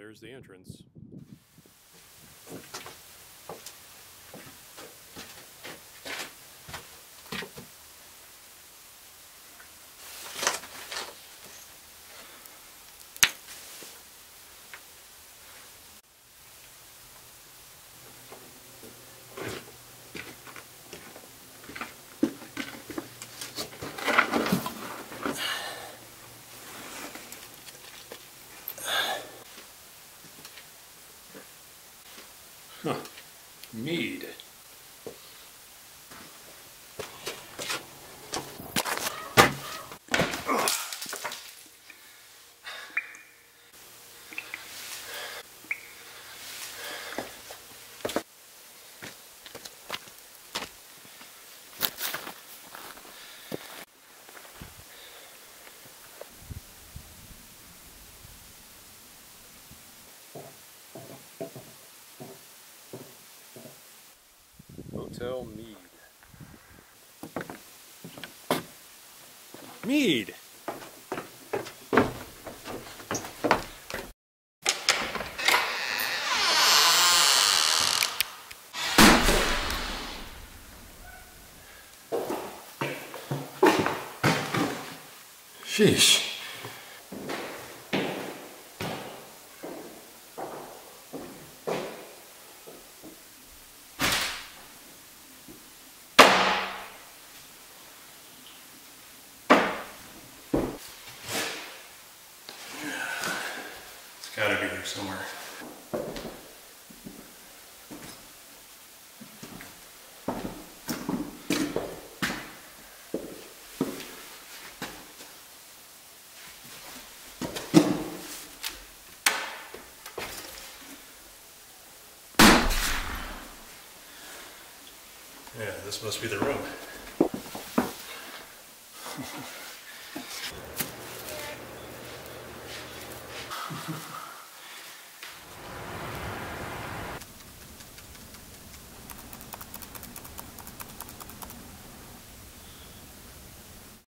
there's the entrance. Huh. Mead. Hotel Mead. Mead! Sheesh. Gotta be here somewhere. Yeah, this must be the room.